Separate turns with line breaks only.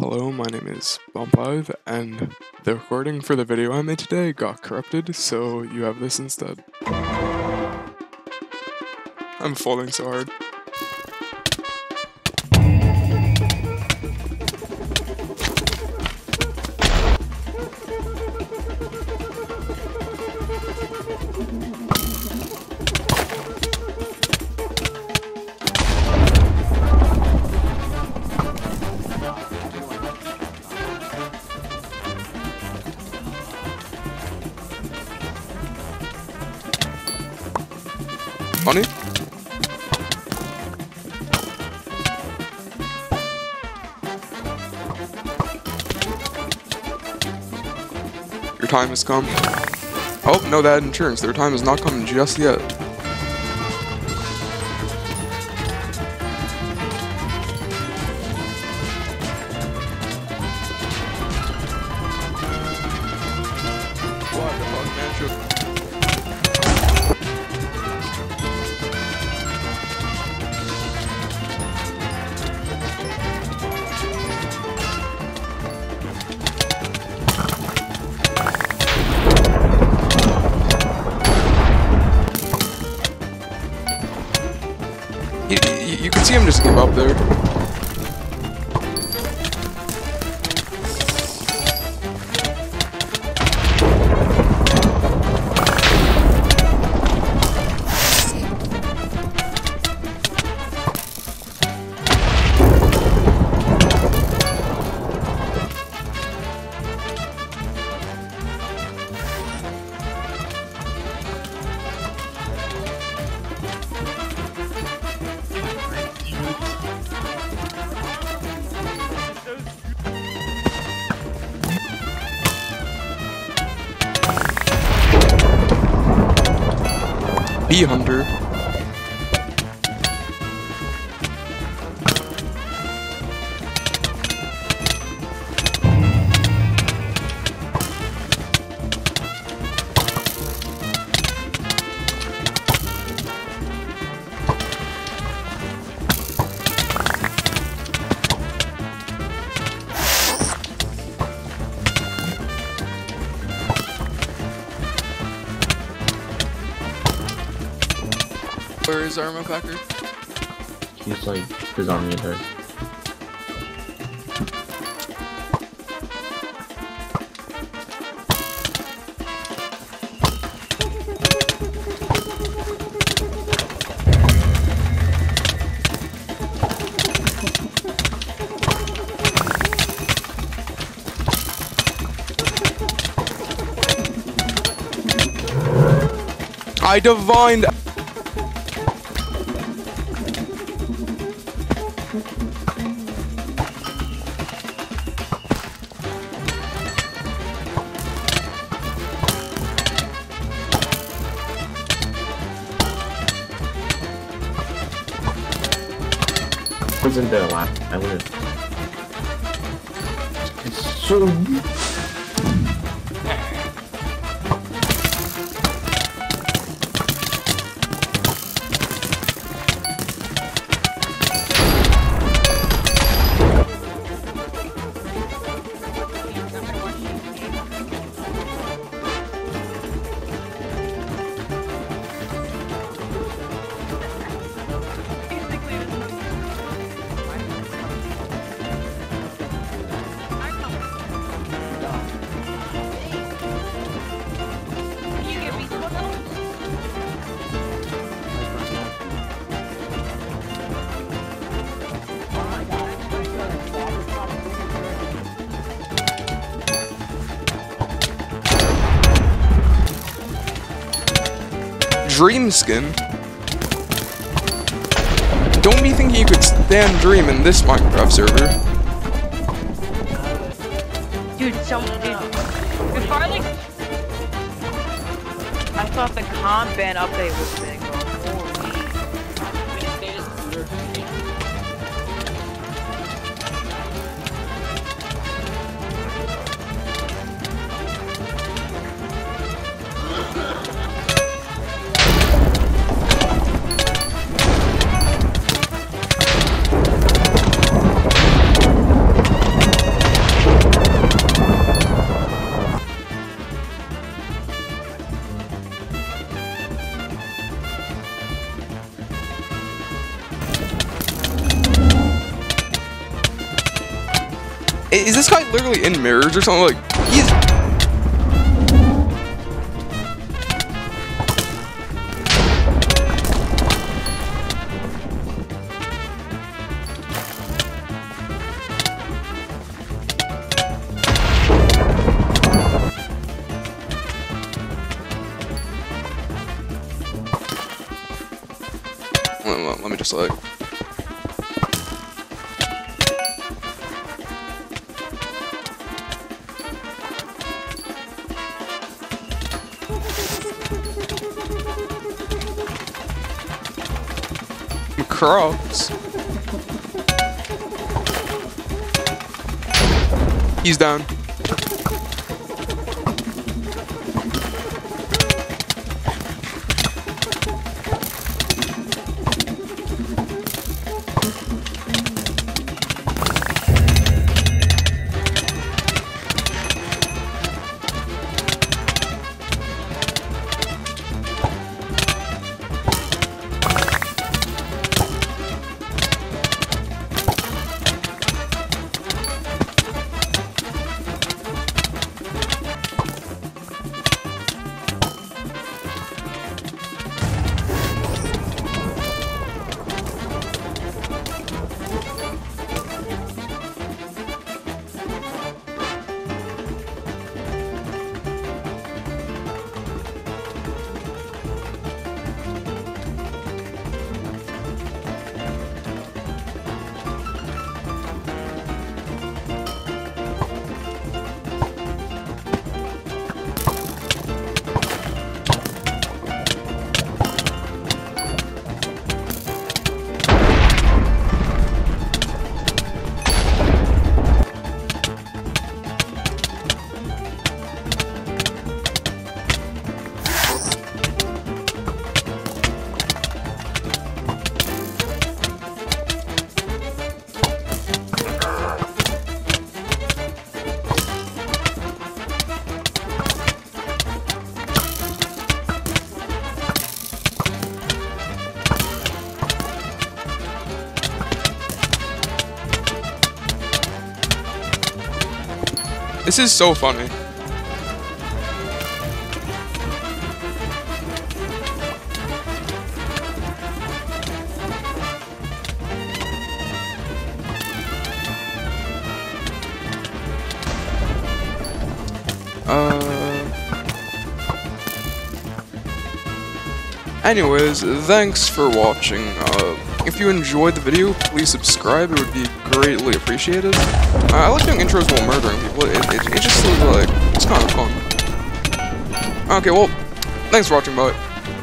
Hello, my name is Bomb5, and the recording for the video I made today got corrupted, so you have this instead. I'm falling so hard. Funny? Your time has come. Oh, no, that insurance. Their time has not come just yet. What the fuck, man? See him just give up there. Bee Hunter. Where is Armo Clacker?
He's like, he's on me there.
I divined.
In there last? I. It's so.
Dream skin. Don't be thinking you could stand Dream in this Minecraft server.
Dude, some dude. I like, I thought the combat update was big.
Is this guy literally in mirrors or something? Like, he's. Let, let- let me just like. Crocs. He's down. This is so funny. Uh. Anyways, thanks for watching. Uh, if you enjoyed the video, please subscribe. It would be greatly appreciated. Uh, I like doing intros while murdering people. It, it, it just seems like it's kind of fun. Okay, well, thanks for watching. Bye.